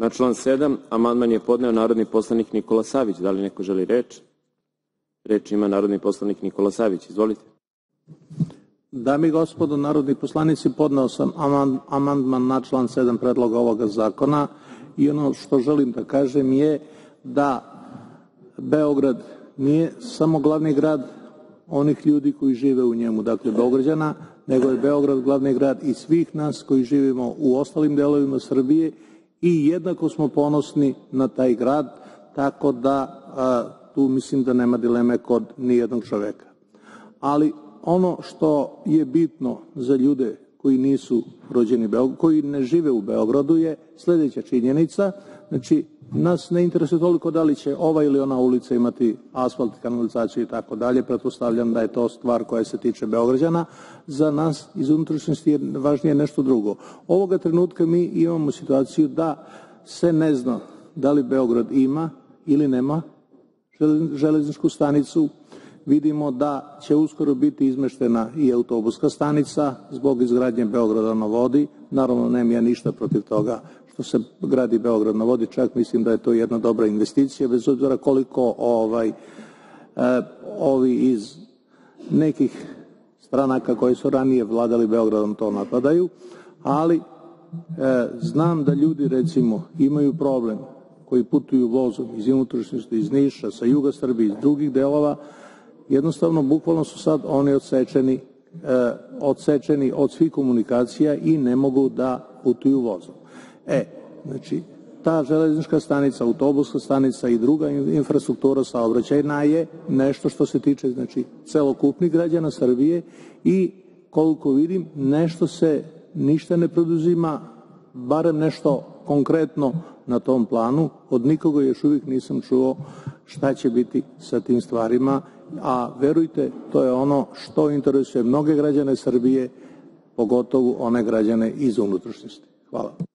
Na član 7. amandman je podneo narodni poslanik Nikola Savić. Da li neko želi reč? Reč ima narodni poslanik Nikola Savić. Izvolite. Dame i gospodo narodni poslanici, podneo sam amandman na član 7 predloga ovoga zakona i ono što želim da kažem je da Beograd nije samo glavni grad onih ljudi koji žive u njemu, dakle Beograđana, nego je Beograd glavni grad i svih nas koji živimo u ostalim delovima Srbije i jednako smo ponosni na taj grad, tako da a, tu mislim da nema dileme kod nijednog čoveka. Ali ono što je bitno za ljude koji nisu rođeni koji ne žive u Beogradu je sledeća činjenica, znači nas ne interesuje toliko da li će ova ili ona ulica imati asfalt, kanalizaciju i tako dalje, pretpostavljam da je to stvar koja se tiče Beograđana, za nas iz unutrašnjosti je važnije nešto drugo. Ovoga trenutka mi imamo situaciju da se ne zna da li Beograd ima ili nema železničku stanicu, vidimo da će uskoro biti izmeštena i autobuska stanica zbog izgradnje Beograda na vodi. Naravno, nema ja ništa protiv toga što se gradi Beograd na vodi, čak mislim da je to jedna dobra investicija, bez obzira koliko ovaj, e, ovi iz nekih stranaka koji su ranije vladali Beogradom to napadaju, ali e, znam da ljudi recimo imaju problem koji putuju vozom iz unutrašnjosti, iz Niša, sa juga Srbije, iz drugih delova, jednostavno bukvalno su sad oni odsečeni, e, odsečeni od svih komunikacija i ne mogu da putuju vozom. E, znači, ta železnička stanica, autobuska stanica i druga infrastruktura saobraćajna je nešto što se tiče znači, celokupnih građana Srbije i koliko vidim nešto se ništa ne produzima, barem nešto konkretno na tom planu. Od nikoga još uvijek nisam čuo šta će biti sa tim stvarima, a verujte, to je ono što interesuje mnoge građane Srbije, pogotovo one građane iz unutrašnjosti. Hvala.